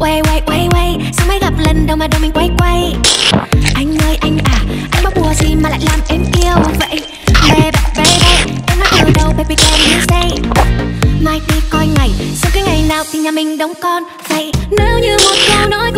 Quay quay quay quay Sao mới gặp lần đầu mà đầu mình quay quay? Anh ơi, anh à Anh bắt bùa gì mà lại làm em yêu vậy? Baby baby Em nói từ đầu baby, can you say Mai đi coi ngày Sau cái ngày nào thì nhà mình đóng con Vậy? Nếu như một câu nói